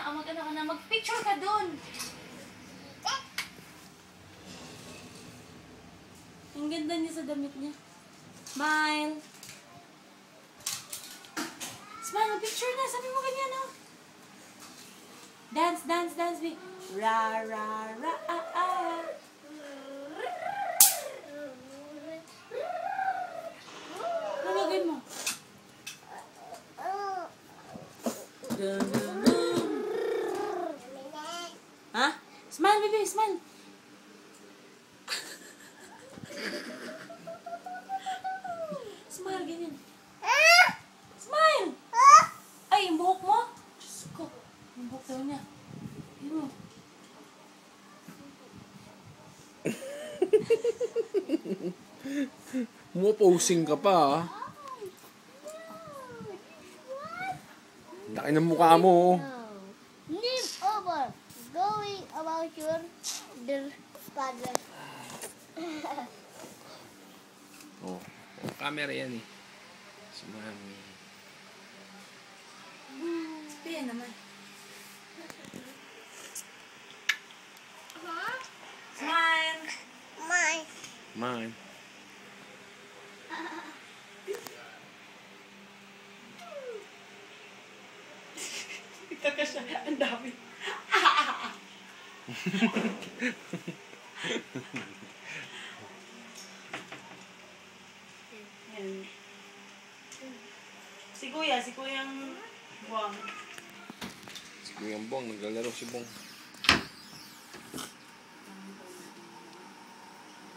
na, ah, mag ano ka na, mag-picture ka dun. Ang ganda niya sa damit niya. Smile. Smile, mag-picture na. Sabi mo ganyan, oh. Dance, dance, dance, be. Ra, ra, ra, ah, ah. Lalagay mo. Dun, dun. Ha? Smile, baby, smile. Smile, ganyan. Smile! Ay, yung buhok mo? Diyos ko. Yung buhok daw niya. Yun mo. Muposing ka pa ah. Laki ng mukha mo. oh. About your dear father. Oh, oh camera yan eh. Si mami. Kaya naman. Yan. Si Kuya, si Kuyang buwang. Si Kuyang Bong, naglalaro si Bong.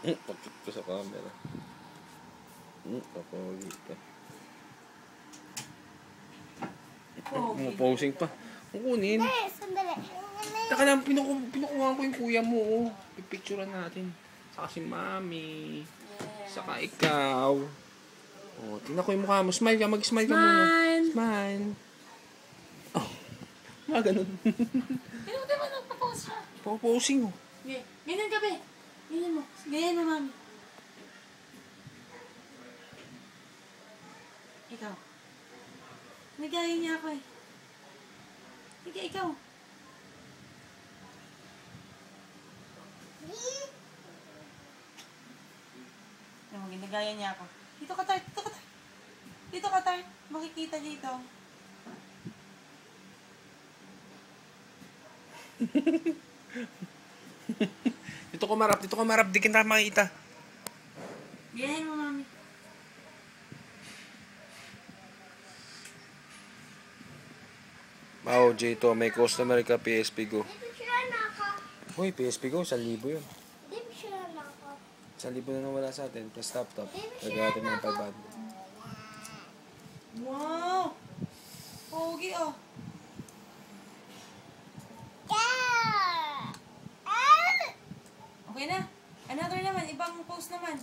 Hmm, pakit ko sa camera. Hmm, papawagi ka. Muposing pa. Kukunin. Sandali. Taka lang, pinuku pinukuha ko yung kuya mo, oh. Pipicturean natin. Saka si mami. Saka ikaw. Oh, tingnan ko yung mukha mo. Smile ka, mag-smile ka muna. Smile! Oh, mga ganun. Pero di ba nagpa-pose siya? Paposing, oh. Okay. Ganyan ka, be. Ganyan mo. Ganyan mo, mami. Ikaw. Nagaya niya ako eh. Sige, ikaw. Mo, ginagaya niya ako. Dito ka, Tart. Dito ka, Tart. Dito ka, Tart. Makikita dito. Dito ko marap, dito ko marap. Di kita makita. Ganyan mo, mami. Wow, J2, may customer ka, PSP Go. Hoy, PSP Go, 1,000 yun. Dito siya na ako. 1,000 na nawala sa atin, plus laptop. Lagyan natin mga 500. Wow! Pogi, oh. Okay na. Another naman. Ibang post naman.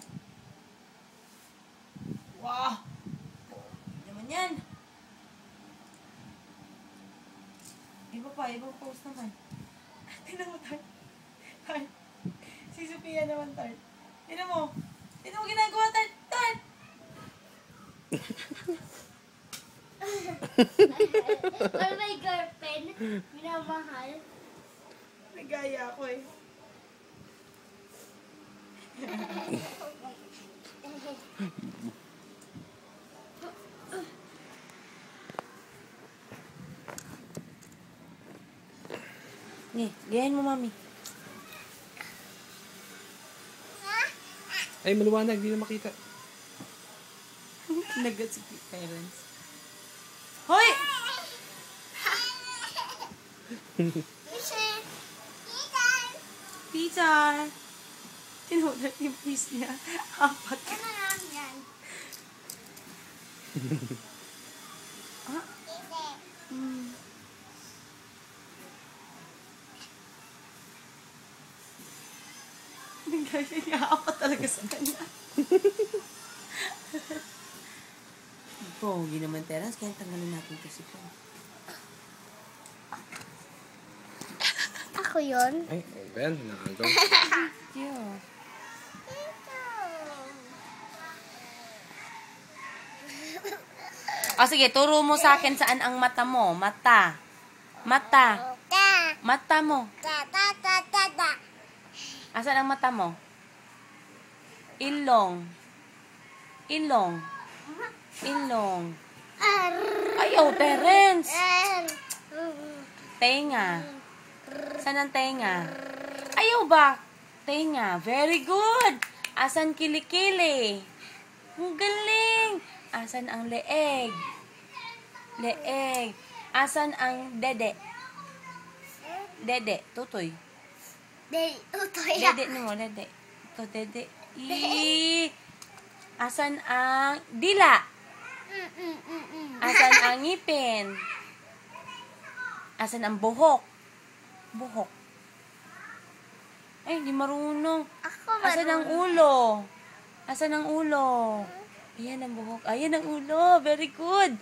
Wow! Naman yan. Iba pa. Ibang post naman. Tingnan mo, Tart. Tart. Si Sophia naman, Tart. Tingnan mo. Tingnan mo ginagawa, Tart. Tart! Or my girlfriend, minamahal. Nagaya ako eh. Ni, gayahin mo, mami. Ay, maliwanag, di na makita. Nagat si parents. Hoy! Pizza! Tinulat yung piece niya. Apat. ano lang yan? Ah? Hindi. Hmm. Nagaya niya talaga sa kanya. Pogi naman, Terence. Kaya tanggalin natin ito si Pong. Ako yun? Ay, Ben, nakagaw. Yeah. O sige, turo mo sa akin saan ang mata mo. Mata. Mata. Mata mo. Ta ta ta ta ta. Asan ang mata mo? Ilong. Ilong. Ilong. Ayaw, Terence. Tenga. Saan ang tenga? Ayaw ba? Tenga. Very good. Asan kilikili? Ang galing. Asan ang leeg? Leeg. Asan ang dede? Dede. Tutoy. Day, utoy ya. Dede mo, dede. Ito, dede. I. Asan ang dila? Asan ang ngipin? Asan ang buhok? Buhok. Ay, di marunong. Ako Asan ang ulo? Asan ang ulo? Ayan ang buhok. Ayan ang ulo. Very good.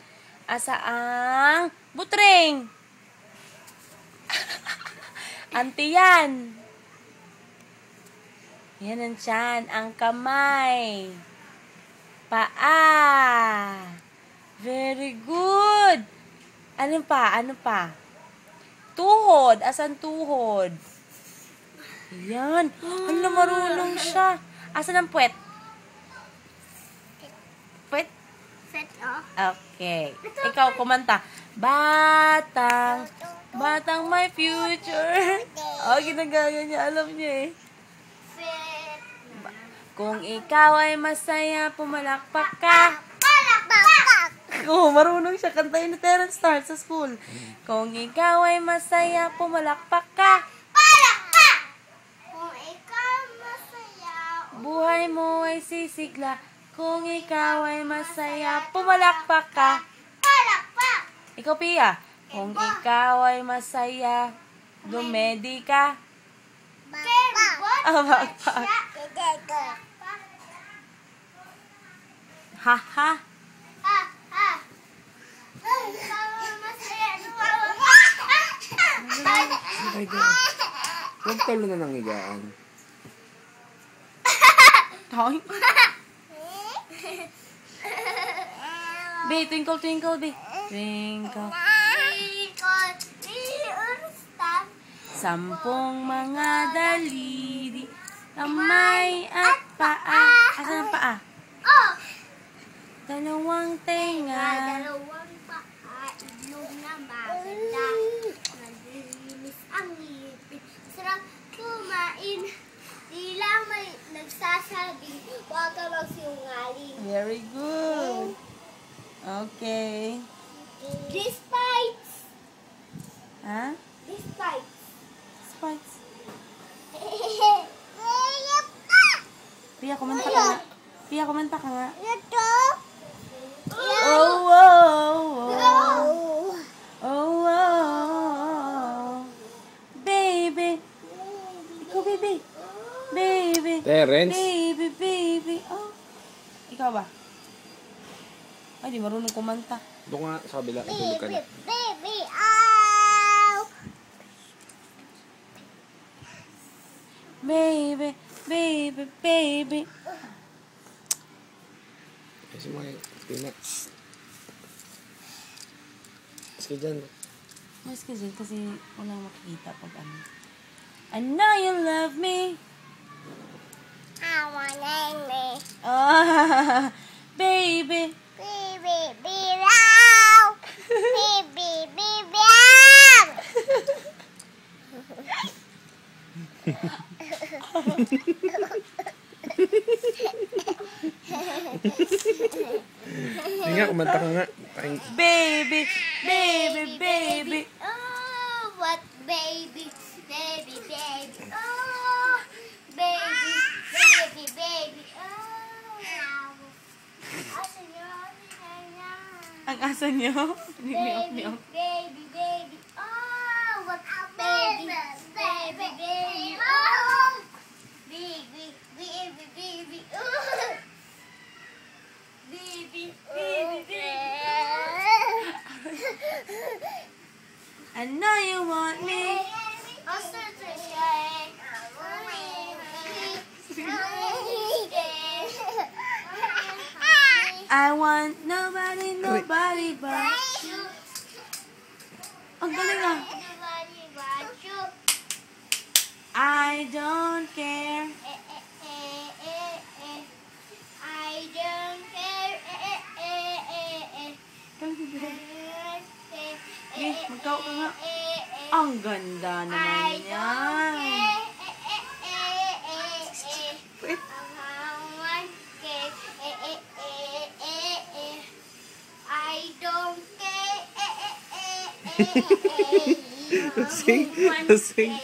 Asa ang butreng? Antiyan. Yan ang tiyan. Ang kamay. Paa. Very good. Ano pa? Ano pa? Tuhod. Asan tuhod? Yan. Ano marunong siya. Asan ang puwet? Puwet? Set, oh. Okay. Ikaw, kumanta. Batang, batang my future. Oh, ginagaya niya. Alam niya eh. Kung ikaw ay masaya, pumalakpak ka. Palak, palak. Oo, oh, marunong siya. Kantayin ni Terence Star sa school. Kung ikaw ay masaya, pumalakpak ka. Palak, pa. Kung ikaw masaya, Buhay mo ay sisigla. Kung ikaw ay masaya, pumalakpak ka. palak, pa. Ikaw, Pia. Kung ikaw ay masaya, dumedi ka. Pero, Ah, bakpak. Ha, ha. Huwag talo na ng higaan. Toy. Be, twinkle, twinkle, be. Twinkle. Sampung mga daliri, kamay at paa. Asan ang paa? Oh! Dalawang tenga. Dalawang paa, itlog na maganda. Nalinis ang ngipin. Sarap kumain. Di lang may nagsasabing, huwag ka magsinungaling. Very good. Okay. Despite, Ha? despite. Spikes. Ayap pa! Pia, kumanta ka nga. Pia, kumanta ka nga. Ito? Oh, oh, oh. Oh! Oh. Baby. Ikaw, baby. Baby. Terence. Baby, baby. Oh. Ikaw ba? Ay, di marunong kumanta. Doon nga sa kabila. Tulog ka na. Baby, baby. Kasi mga pina. Sige dyan. Mas kasi, kasi walang makikita pag ano. I know you love me. I wanna me. Ah, baby. Baby, baby, ow! Baby, baby, Sige nga, kumanta ka nga. Paking- Baby, baby, baby. Oh, what baby, baby, baby. Oh, baby, baby, baby. Oh. Asa niyo? Ang asa niyo? Baby, baby. I know you want me. I want nobody, nobody but you. Ang galing ah. I don't care. I don't care you. ka nga. Ang ganda naman yan. I don't care. Sing, sing.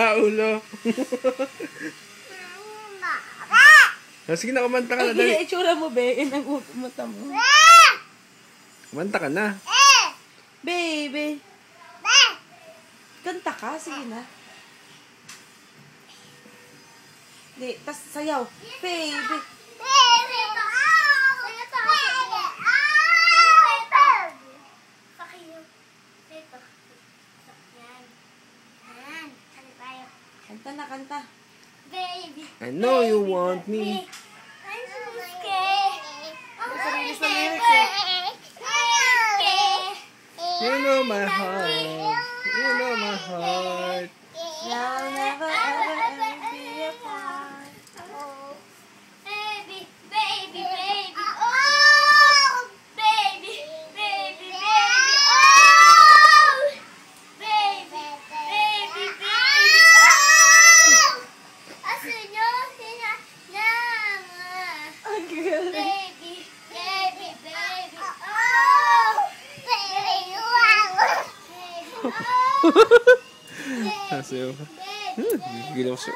Sira ulo. Ah, Sige na, kumanta ka na. Ang Dali. itsura mo, be. Ang mata mo. Kumanta ka na. Baby. Kanta ka. Sige na. Di, tas sayaw. Baby. Kanta na, kanta. Baby. I know you want me. I'm so scared. Sarili sa lyrics eh. You know my heart. You know my heart. Now never ever ever Ka. Baby, Gilaw siya.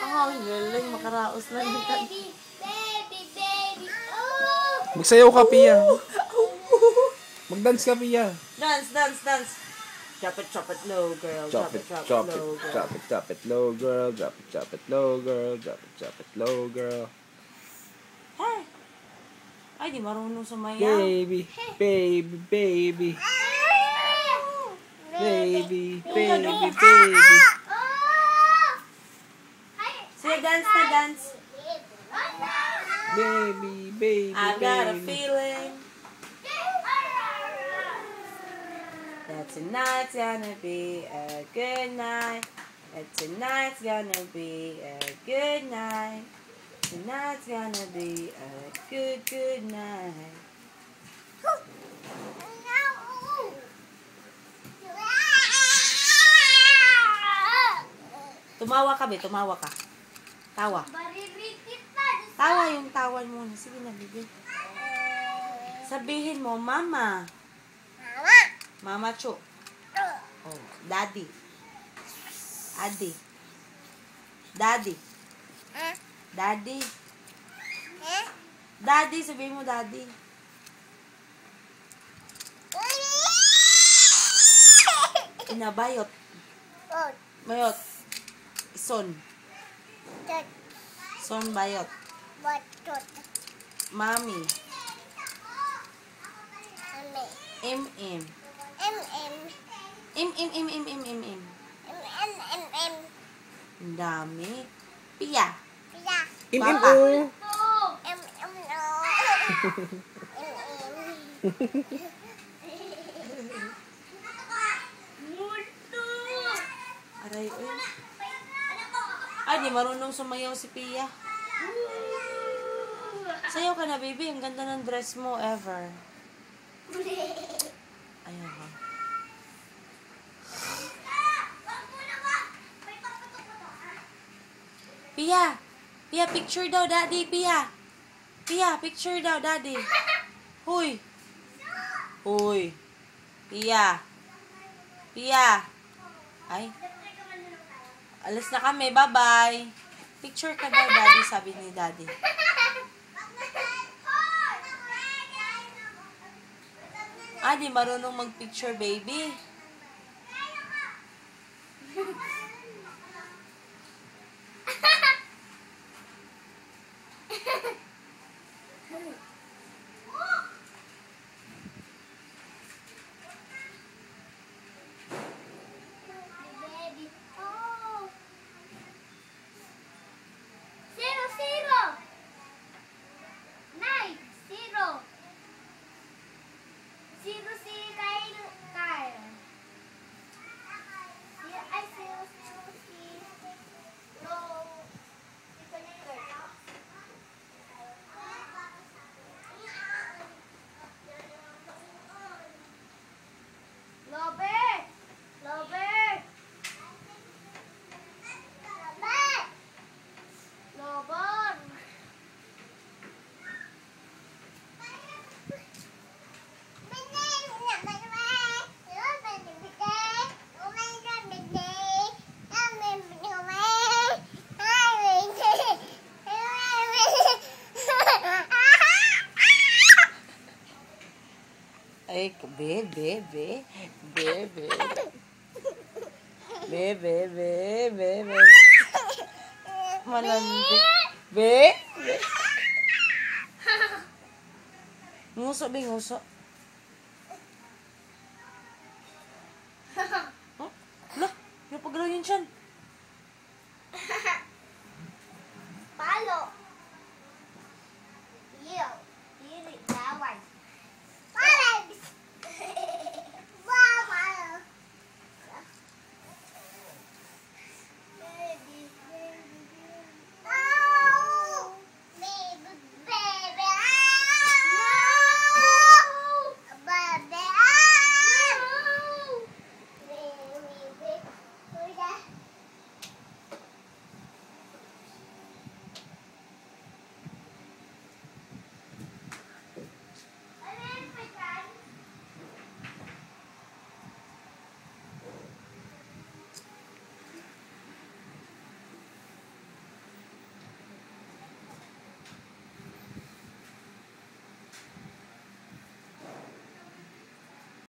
oh! Galing. Makaraos kanta. Baby, baby, baby, oh! Magsayaw ka, Pia. Mag-dance ka, Pia. Dance, dance, dance. Chop it, chop it low, girl. Chop it, chop it, low, girl. chop it, chop it low, girl. Drop it, chop it low, girl. Drop it, chop it low, girl. Ay, di marunong sumayaw. Baby, baby, baby, baby, baby, baby. Oh! Ah, ah, ah. Sige, dance na dance. Baby, baby, I got a feeling that tonight's gonna be a good night. That tonight's gonna be a good night. Tonight's gonna be a good, good night. Tumawa ka, be. Tumawa ka. Tawa. Tawa yung tawan mo. Sige na, bibi. Sabihin mo, Mama. Mama Cho. Oh, Daddy. Adi. Daddy. Daddy. Daddy, sabihin mo, Daddy. Inabayot. Bayot. Son. Son bayot. Mami. Im im. Im im im im im im im. Ang dami. Pia. Im, im, Papa. oh. Aray, uy. Di marunong sumayaw si Pia. Sayaw ka na, baby. Ang ganda ng dress mo ever. Ayaw ka. Pia! Pia, picture daw, daddy. Pia! Pia, picture daw, daddy. Huy! Huy! Pia! Pia! Ay, alis na kami. Bye-bye. Picture ka daw, daddy, sabi ni daddy. Ah, di marunong mag-picture, baby. Be, be, be, be, be. Malandi. Be, be. Nguso, be, nguso.